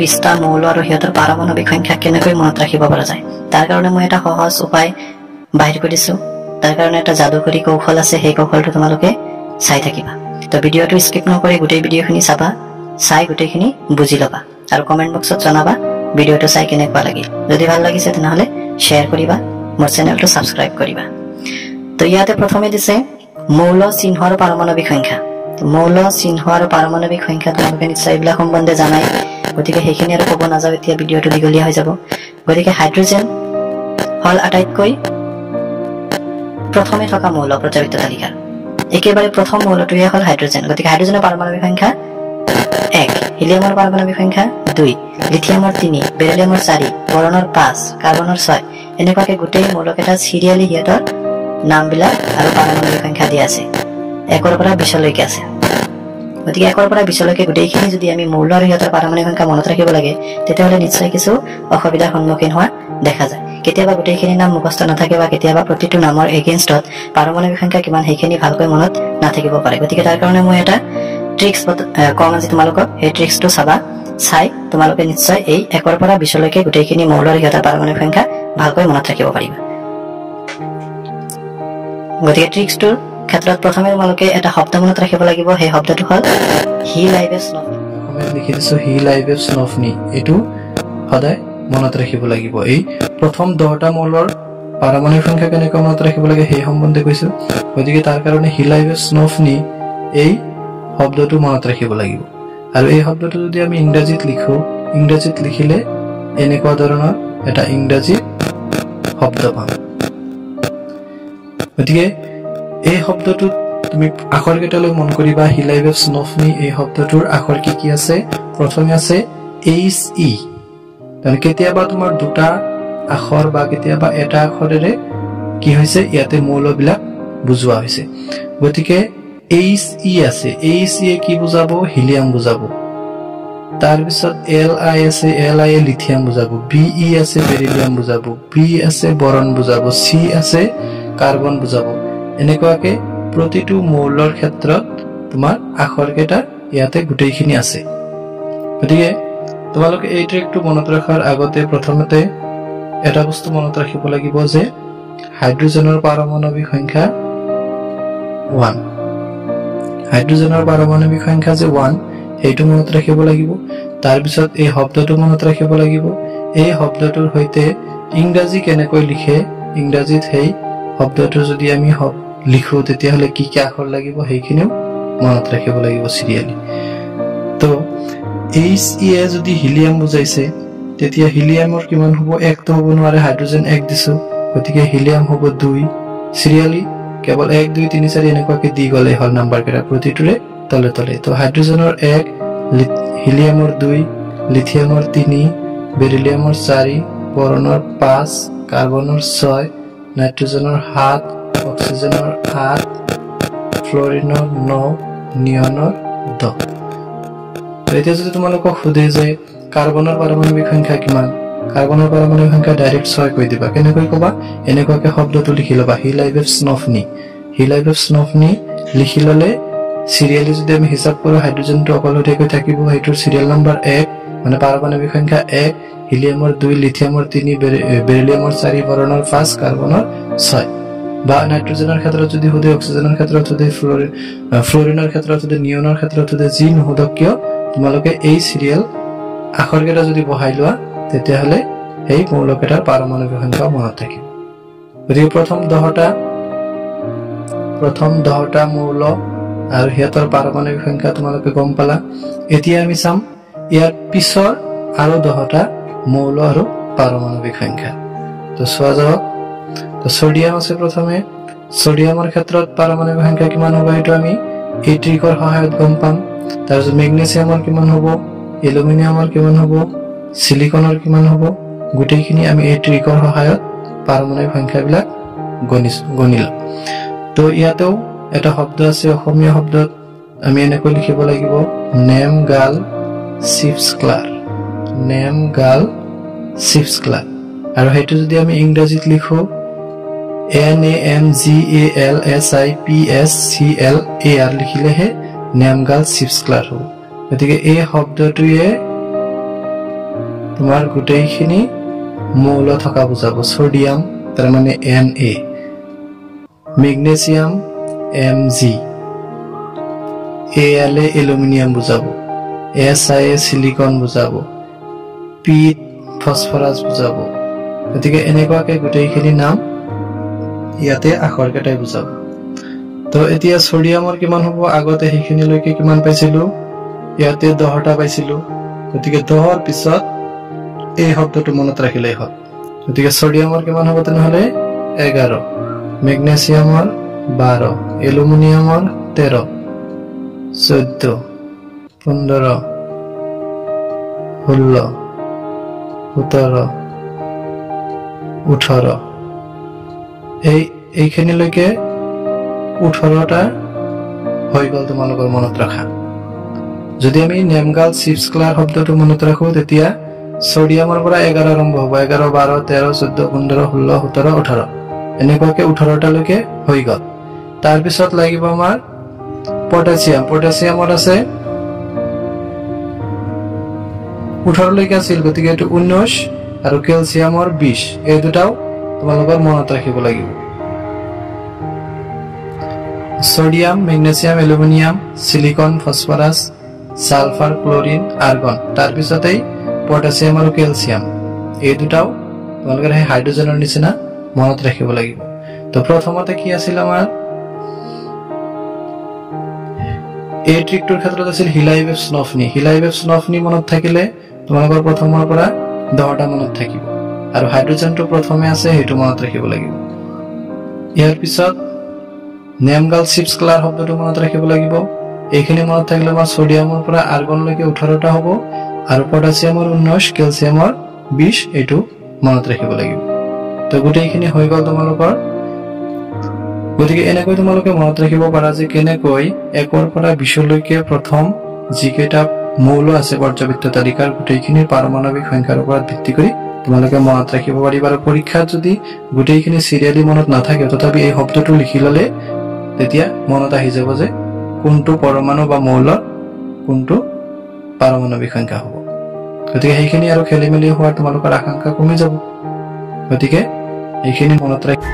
বিশটা মৌল আৰু সিহঁতৰ পাৰমাণৱিক সংখ্যা কেনেকৈ মনত ৰাখিব পৰা যায়। তাৰ কাৰণে মই এটা সহজ উপায় বাহিৰ কৰিছো তাৰ কাৰণে এটা যাদুকৰী কৌশল আছে সেই কৌশলটো তোমালোকে চাই থাকিবা। তো ভিডিঅ'টো স্কিপ নকৰি গোটেই ভিডিঅ'খিনি চাবা চাই গোটেইখিনি বুজি ল'বা আৰু কমেণ্ট বক্সত জনাবা ভিডিঅ'টো চাই কেনেকুৱা লাগিল। যদি ভাল লাগিছে তেনেহ'লে শ্বেয়াৰ কৰিবা মোৰ চেনেলটো ছাবস্ক্ৰাইব কৰিবা। তো ইয়াতে প্ৰথমে দিছে মৌল চিহ্ন আৰু পাৰমাণৱিক সংখ্যা মৌল চিহ্ন আৰু পাৰমাণৱিক সংখ্যা তোমালোকে নিশ্চয় এইবিলাক সম্বন্ধে জানাই। গতিকে সেইখিনি আৰু ক'ব নাযাওঁ এতিয়া ভিডিঅ'টো দীঘলীয়া হৈ যাব। গতিকে হাইড্ৰজেন হ'ল আটাইতকৈ প্ৰথমে থকা মৌল প্ৰজাবিত তালিকাৰ একেবাৰে প্ৰথম মৌলটোৱে হ'ল হাইড্ৰজেন। গতিকে হাইড্ৰজেনৰ পাৰমাণৱিক সংখ্যা এক হিলিয়ামৰ পাৰমাণৱিক সংখ্যা দুই লিথিয়ামৰ তিনি বেৰিলিয়ামৰ চাৰি বৰণৰ পাঁচ কাৰ্বনৰ ছয়। এনেকুৱাকে গোটেই মৌলকেইটা চিৰিয়েলি সিহঁতৰ নামবিলাক আৰু পাৰমাণৱিক সংখ্যা দিয়া আছে। একৰ পৰা বিছলৈকে আছে। গতিকে একৰ পৰা বিছলৈকে গোটেইখিনি যদি আমি মৌল আৰু সিহঁতৰ পাৰমাণৱিক সংখ্যা মনত ৰাখিব লাগে তেতিয়াহ'লে নিশ্চয় কিছু অসুবিধাৰ সন্মুখীন হোৱা দেখা যায়। কেতিয়াবা গোটেইখিনি নাম মুখস্থ নাথাকে বা কেতিয়াবা প্ৰতিটো নামৰ এগেইনষ্টত পাৰমাণৱিক সংখ্যা কিমান সেইখিনি ভালকৈ মনত নাথাকিব পাৰে। গতিকে তাৰ কাৰণে মই এটা ট্ৰিক্স কম আজি তোমালোকক। সেই ট্ৰিক্সটো চাবা চাই তোমালোকে নিশ্চয় এই একৰ পৰা বিছলৈকে গোটেইখিনি মৌল আৰু সিহঁতৰ পাৰমাণৱিক সংখ্যা ভালকৈ মনত ৰাখিব পাৰিবা। গতিকে ট্ৰিক্সটোৰ ক্ষেত্ৰত প্ৰথমে তোমালোকে এটা শব্দ মনত ৰাখিব লাগিব সেই শব্দটো হ'ল হি লাইভ এ স্নফ লিখি দিছো হি লাইভ এ স্নফনি এইটো সদায় মনত ৰাখিব লাগিব। এই প্ৰথম দহটা মৌলৰ পাৰমাণৱিক সংখ্যা কেনেকৈ মনত ৰাখিব লাগে সেই সম্বন্ধে কৈছো। গতিকে তাৰ কাৰণে হি লাইভ এ স্নফনি এই শব্দটো মনত ৰাখিব লাগিব। আৰু এই শব্দটো যদি আমি ইংৰাজীত লিখো ইংৰাজীত লিখিলে এনেকুৱা ধৰণৰ এটা ইংৰাজী শব্দ পাম। গতিকে এই শব্দটোত তুমি আখৰ কেইটালৈ মন কৰিবা হিলাইভেভ স্নফনি এই শব্দটোৰ আখৰ কি কি আছে? প্ৰথমে আছে এইচ ই কেতিয়াবা তোমাৰ দুটা আখৰ বা কেতিয়াবা এটা আখৰেৰে কি হৈছে? ইয়াতে মৌলবিলাক বুজোৱা হৈছে। গতিকে এইচ ই আছে। এইচ ই কি বুজাব? হিলিয়াম বুজাব। তাৰপিছত এল আই আছে। এল আই এ লিথিয়াম বুজাব। বি ই আছে। বেৰিলিয়াম বুজাব। বি আছে। বৰণ বুজাব। চি আছে। কাৰ্বন বুজাব। এনেকুৱাকে প্ৰতিটো মৌলৰ ক্ষেত্ৰত তোমাৰ আখৰ কেইটা ইয়াতে গোটেইখিনি আছে। গতিকে তোমালোকে এই ট্ৰেকটো মনত ৰখাৰ আগতে প্ৰথমতে এটা বস্তু মনত ৰাখিব লাগিব যে হাইড্ৰজেনৰ পাৰমাণৱিক সংখ্যা ওৱান। হাইড্ৰজেনৰ পাৰমাণৱিক সংখ্যা যে ওৱান সেইটো মনত ৰাখিব লাগিব। তাৰপিছত এই শব্দটো মনত ৰাখিব লাগিব। এই শব্দটোৰ সৈতে ইংৰাজী কেনেকৈ লিখে ইংৰাজীত সেই শব্দটো যদি আমি লিখো তেতিয়াহ'লে কি কি আখৰ লাগিব সেইখিনিও মনত ৰাখিব লাগিব চিৰিয়েলি। তো এইচ ই এ যদি হিলিয়াম বুজাইছে তেতিয়া হিলিয়ামৰ কিমান হ'ব? একটো হ'ব নোৱাৰে হাইড্ৰজেন এক দিছো। গতিকে হিলিয়াম হ'ব দুই। চিৰিয়েলি কেৱল এক দুই তিনি চাৰি এনেকুৱাকে দি গ'লে হ'ল নাম্বাৰ কেইটা প্ৰতিটোৰে তলে তলে। তো হাইড্ৰজেনৰ এক হিলিয়ামৰ দুই লিথিয়ামৰ তিনি বেৰিলিয়ামৰ চাৰি বৰণৰ পাঁচ কাৰ্বনৰ ছয় নাইট্ৰজেনৰ সাত অক্সিজেনৰ আঠ ফ্লৰিনৰ ন নিয়নৰ দহ। এতিয়া যদি তোমালোকক সোধে যে কাৰ্বনৰ পাৰমাণৱিক সংখ্যা কিমান কাৰ্বনৰ পাৰমাণৱিক সংখ্যা ডাইৰেক্ট ছয় কৈ দিবা। কেনেকৈ ক'বা? এনেকুৱাকে শব্দটো লিখি ল'বা। হি স্নফনি হি স্নফনি লিখি ল'লে চিৰিয়েলি যদি আমি হিচাপ কৰোঁ হাইড্ৰজেনটো অকলশৰীয়াকৈ থাকিব সেইটোৰ চিৰিয়েল নম্বৰ এক মানে পাৰমাণৱিক সংখ্যা এক হিলিয়ামৰ দুই লিথিয়ামৰ তিনি বেৰিলিয়ামৰ চাৰি বৰণৰ পাঁচ কাৰ্বনৰ ছয়। বা নাইট্ৰজেনৰ ক্ষেত্ৰত যদি সোধে অক্সিজেনৰ ক্ষেত্ৰত সোধে ফ্লৰিন ফ্লৰিনৰ ক্ষেত্ৰত সোধে নিয়নৰ ক্ষেত্ৰত সোধে যি নুসুধক কিয়? তোমালোকে এই চিৰিয়েল আখৰকেইটা যদি বহাই লোৱা তেতিয়াহ'লে সেই মৌলকেইটাৰ পাৰমাণৱিক সংখ্যা মনত থাকিব। গতিকে প্ৰথম দহটা প্ৰথম দহটা মৌল আৰু সিহঁতৰ পাৰমাণৱিক সংখ্যা তোমালোকে গম পালা। এতিয়া আমি চাম ইয়াৰ পিছৰ আৰু দহটা মৌল আৰু পাৰমাণৱিক সংখ্যা। তো চোৱা যাওক তো ছডিয়াম আছে প্ৰথমে। ছডিয়ামৰ ক্ষেত্ৰত পাৰমাণৱিক সংখ্যা কিমান হ'ব সেইটো আমি এই ট্ৰিকৰ সহায়ত গম পাম। তাৰপিছত মেগনেছিয়ামৰ কিমান হ'ব এলুমিনিয়ামৰ কিমান হ'ব চিলিকনৰ কিমান হ'ব গোটেইখিনি আমি এই ট্ৰিকৰ সহায়ত পাৰমাণৱিক সংখ্যাবিলাক গণিছো গণিলোঁ। তো ইয়াতেও এটা শব্দ আছে অসমীয়া শব্দত আমি এনেকৈ লিখিব লাগিব নেম গাল চিপছ ক্লাৰ। নেম গাল চিপছ ক্লাৰ। আৰু সেইটো যদি আমি ইংৰাজীত লিখোঁ N A M G A L S I P S C L A R লিখিলেহে নেমগাল চিপছ ক্লাৰ হ'ব। গতিকে এই শব্দটোৱে তোমাৰ গোটেইখিনি মৌল থকা বুজাব। ছডিয়াম তাৰমানে এম এ মেগনেছিয়াম এম জি এ এল এ এলুমিনিয়াম বুজাব। এছ আই এ চিলিকন বুজাব। পি ফচফৰাছ বুজাব। গতিকে এনেকুৱাকে গোটেইখিনি নাম ইয়াতে আখৰকেইটাই বুজাব। তো এতিয়া ছডিয়ামৰ কিমান হ'ব, আগতে সেইখিনিলৈকে কিমান পাইছিলো? ইয়াতে দহটা পাইছিলো। গতিকে দহৰ পিছত এই শব্দটো মনত ৰাখিলেই হ'ল। গতিকে ছডিয়ামৰ কিমান হ'ব তেনেহ'লে? এঘাৰ। মেগনেছিয়ামৰ বাৰ। এলুমিনিয়ামৰ তেৰ। চৈধ্য। পোন্ধৰ। ষোল্ল। সোতৰ। ওঠৰ। এই এইখিনিলৈকে ওঠৰটা হৈ গ'ল তোমালোকৰ মনত ৰখা। যদি আমি নেমগাল চিপছ ক্লাৰ শব্দটো মনত ৰাখো তেতিয়া ছডিয়ামৰ পৰা এঘাৰ আৰম্ভ হ'ব। এঘাৰ বাৰ তেৰ চৈধ্য পোন্ধৰ ষোল্ল সোতৰ ওঠৰ। এনেকুৱাকে ওঠৰটালৈকে হৈ গ'ল। তাৰপিছত লাগিব আমাৰ পটাছিয়াম। পটাছিয়ামত আছে ওঠৰলৈকে আছিল গতিকে এইটো ঊনৈশ আৰু কেলছিয়ামৰ বিশ। এই দুটাও তোমালোকৰ মনত ৰাখিব লাগিব। Sodium magnesium aluminium silicon phosphorus sulphur chlorine argon. তাৰপিছতেই পটাছিয়াম আৰু কেলছিয়াম। এই দুটাও তোমালোকৰ সেই হাইড্ৰজেনৰ নিচিনা মনত ৰাখিব লাগিব। তো প্ৰথমতে কি আছিল আমাৰ? এই ট্ৰিকটোৰ ক্ষেত্ৰত আছিল হিলাইভেভ স্নফনি। হিলাইভেভ স্নফনি মনত থাকিলে তোমালোকৰ প্ৰথমৰ পৰা দহটা মনত থাকিব। আৰু হাইড্ৰজেনটো প্ৰথমে আছে সেইটো মনত ৰাখিব লাগিব। ইয়াৰ পিছত নেমগাল চিপছ ক্লাৰ শব্দটো মনত ৰাখিব লাগিব। এইখিনি মনত থাকিলে আমাৰ ছডিয়ামৰ পৰা আৰ্গনলৈকে ওঠৰটা হ'ব আৰু পটাছিয়ামৰ ঊনৈশ কেলছিয়ামৰ বিশ এইটো মনত ৰাখিব লাগিব। তো গোটেইখিনি হৈ গ'ল তোমালোকৰ? গতিকে এনেকৈ তোমালোকে মনত ৰাখিব পাৰা যে কেনেকৈ একৰ পৰা বিশলৈকে প্ৰথম যিকেইটা মৌল আছে পৰ্যাবৃত্ত তালিকাৰ গোটেইখিনিৰ পাৰমাণৱিক সংখ্যাৰ ওপৰত ভিত্তি কৰি তোমালোকে মনত ৰাখিব পাৰিবা আৰু পৰীক্ষাত যদি গোটেইখিনি চিৰিয়েলি মনত নাথাকে তথাপি এই শব্দটো লিখি ললে তেতিয়া মনত আহি যাব যে কোনটো পৰমাণু বা মৌলৰ কোনটো পাৰমাণৱিক সংখ্যা হ'ব। গতিকে সেইখিনি আৰু খেলি মেলি হোৱাৰ তোমালোকৰ আশংকা কমি যাব। গতিকে এইখিনি মনত ৰাখি